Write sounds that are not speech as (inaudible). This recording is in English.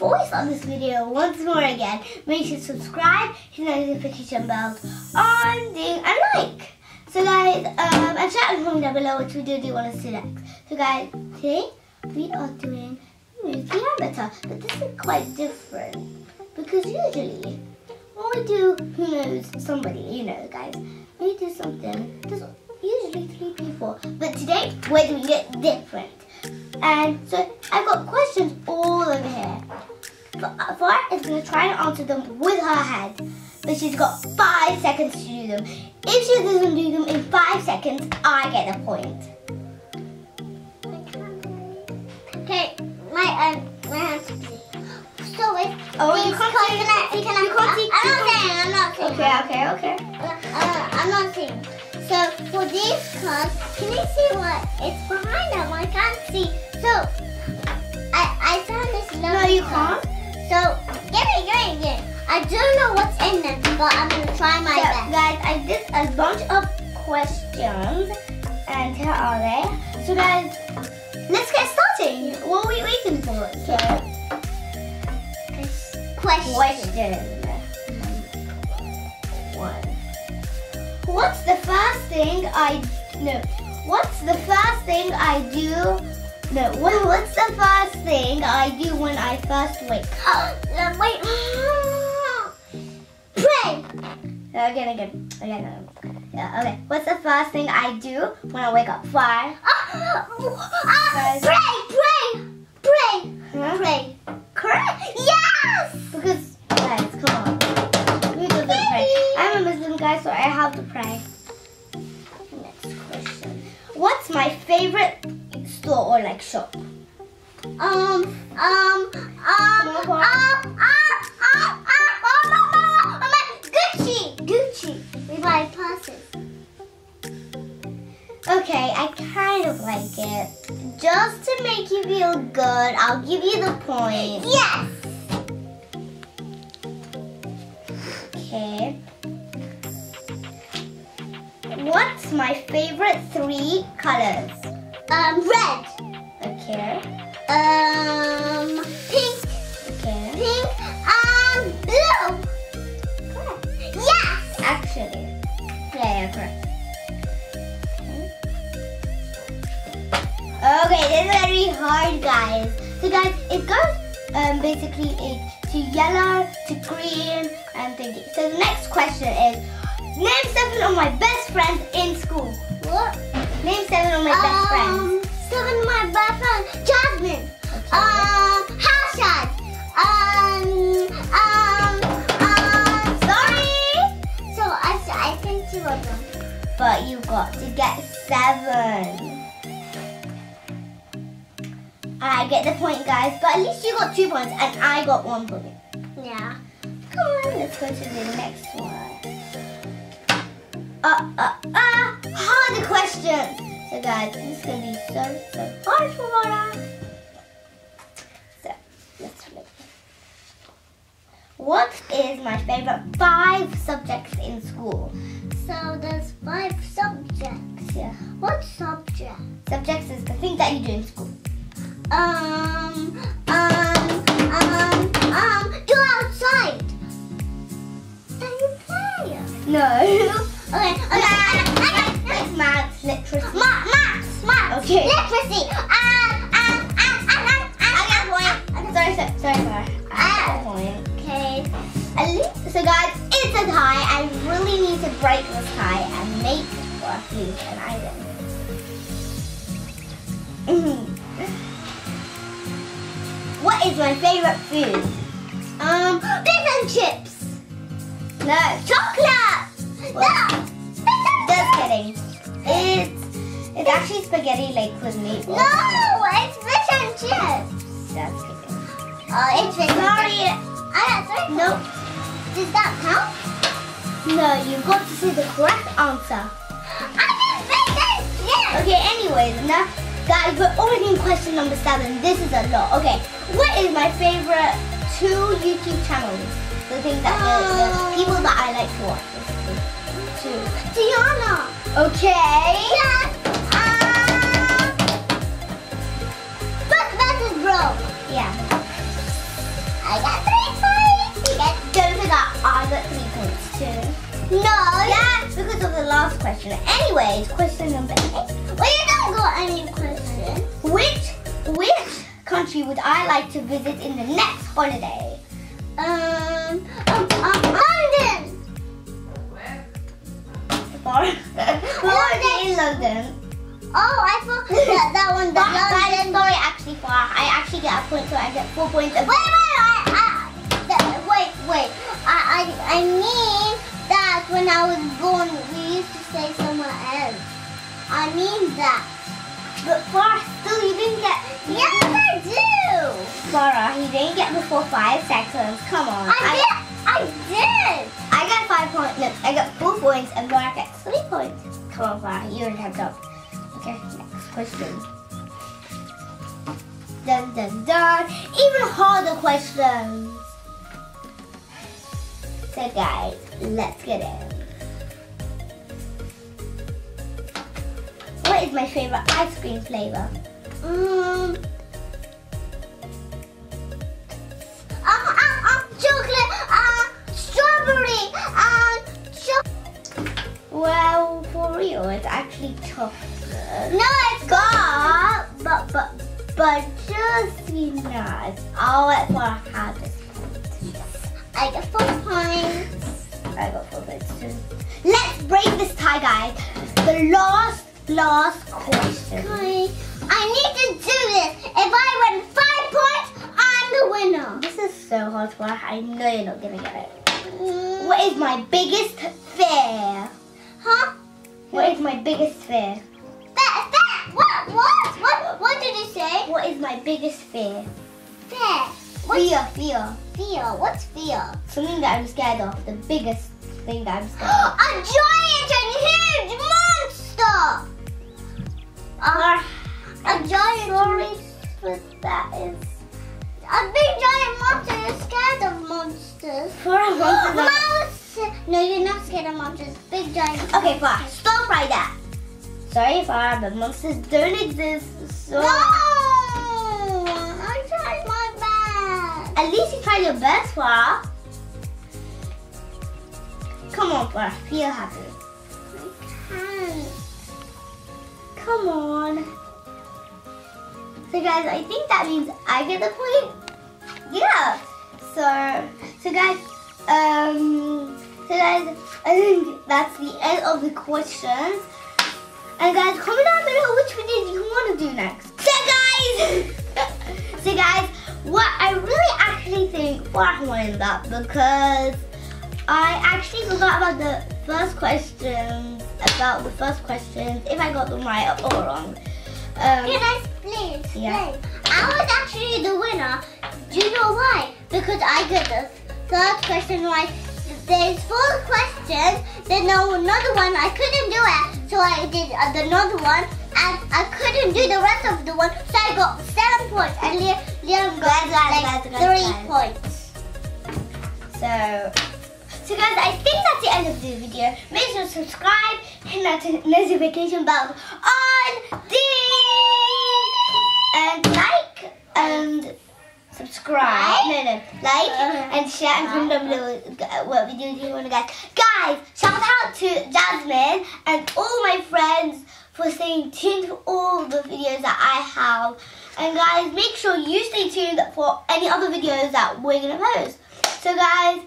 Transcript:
we start this video, once more again, make sure to subscribe, hit the notification bell on, ding, and like. So guys, um, and chat comment down below which video do you want to see next. So guys, today we are doing Who's the Amateur, but this is quite different because usually when we do Who Knows Somebody, you know guys, we do something, there's usually three people, but today we're doing it different. And so I've got questions all over here. Farah is going to try and answer them with her head, but she's got five seconds to do them. If she doesn't do them in five seconds, I get a point. Okay, my um, my hands. So wait. Oh, you can't close these cards, can you see what it's behind them? I can't see. So I I found this No, you can't. So give it, give it, give it. I don't know what's in them, but I'm gonna try my So, best. guys, I did a bunch of questions, and here are they. So, guys, let's get started. What are we waiting for? So, Question. question one. What's the first thing I no? What's the first thing I do? No. What, what's the first thing I do when I first wake? (gasps) up? Uh, wait. (gasps) Pray. Again, again, again. again. Yeah. Okay. What's the first thing I do when I wake up? Five. Uh, uh, pray, pray, pray, Huh? pray. Correct. Yes. Because my favorite store or like shop? Um, um, um, um, on. um, um, um, um, um, um, Gucci, Gucci. We buy purses. Okay, I kind of like it. Just to make you feel good, I'll give you the point. Yes. What's my favorite three colors? Um, red. Okay. Um, pink, Okay. pink, um, blue. Yes. Actually. Yeah, yeah, correct. Okay, this is very hard, guys. So, guys, it goes um, basically it, to yellow, to green, and thinking. So, the next question is Name seven of my best friends in school. What? Name seven of my best friends. Um, seven of my best friends. Jasmine. Um, Hashad. Um, um, um. Sorry! So I, I think two of them. But you got to get seven. I get the point, guys. But at least you got two points, and I got one point. Yeah. Come on, let's go to the next one. Uh, uh, uh, harder questions. So, guys, this is gonna be so, so hard for Laura. So, let's flip. What is my favorite five subjects in school? So there's five subjects. Yeah. What subject? Subjects is the thing that you do in school. Um, um, um, um. Go outside. Then you play. No. Okay. Okay. Like maths, literacy. Ma- maths, maths, Okay. literacy. Um, um, um, um, um, I got a point. Sorry, sorry, sorry, sorry. I got a point. Okay. So guys, it's a tie. I really need to break this tie and make or lose an item. what is my favorite food? Um, fish and chips. No, Chocolate. No. just kidding. It's it's actually spaghetti like with meatballs. No, it's fish and chips. Just kidding. Oh, it's fish and Sorry. I got three. Nope. Does that count? No, you got to see the correct answer. I did fish and chips. Okay, anyways, now, guys, we're already in question number seven. This is a lot. Okay, what is my favorite two YouTube channels? The things that the, the Um. people that I like to watch. basically to Diana. Okay. Uh, but that is broke. Yeah. I got three points. Don't forget I got three points too. No. Yeah, because of the last question. Anyways, question number eight. Well, you don't got any question. Which which country would I like to visit in the next holiday? Um. um, um (laughs) Holiday oh, in London. Oh, I thought that, that one, the But London. actually, for I actually get a point, so I get four points. Wait, wait, I, I, the- wait, wait. I, I, I mean that when I was born, we used to stay somewhere else. I mean that. But Farah, still, you didn't get. Yes, I do. Farah, you didn't get before five seconds. Come on. I did. I did. I got five points. Look, I got four points, and Farah got three points. Come on, Farah, you're in heads up. Okay, next question. Dun dun dun. Even harder questions. So guys, let's get in. What is my favorite ice cream flavor? Um. Actually chocolate. No, it's But, but, but, but just be nice. I'll let Farah have this point. I got four points. I got four points too. Let's break this tie, guys. The last, last question. Okay, I need to do this. If I win five points, I'm the winner. This is so hard, Farah. I know you're not gonna get it. Mm, What is my biggest fear? Huh? What is my biggest fear? That, that, what, what, what, what did you say? What is my biggest fear? That. What's Fear, fear. fear? What's fear? Something that I'm scared of. The biggest thing that I'm scared of. (gasps) A giant and huge monster. Farah, A ah, giant. sorry, but that is. A big giant monster is scared of monsters. Farah wants to No, you're not scared of monsters. Big giant. Okay, Farah, stop right there. Sorry, Farah, but monsters don't exist. So No! I tried my best. at least you tried your best, Farah. Come on, Farah, feel happy. I Can't. Come on. So guys, I think that means I get the point. Yeah. So, so guys, um, so guys, I think that's the end of the questions. And guys, comment down below which video you want to do next. So guys, (laughs) so guys, what I really actually think Farah won that because I actually forgot about the first questions, about the first questions, if I got them right or wrong. Um, Can I explain? explain? Yeah. I was actually the winner. Do you know why? Because I got the third question right. There's four questions. Then another one. I couldn't do it. So I did uh, another one. And I couldn't do the rest of the one. So I got seven points. And Lian, got like three points. So, so guys, I think that's the end of the video. Make sure to subscribe, hit that notification bell on ding, and like and subscribe. No, no, like uh, and share and comment down below what videos you want to get. Guys, shout out to Jasmine and all my friends for staying tuned for all the videos that I have. And guys, make sure you stay tuned for any other videos that we're gonna post. So guys,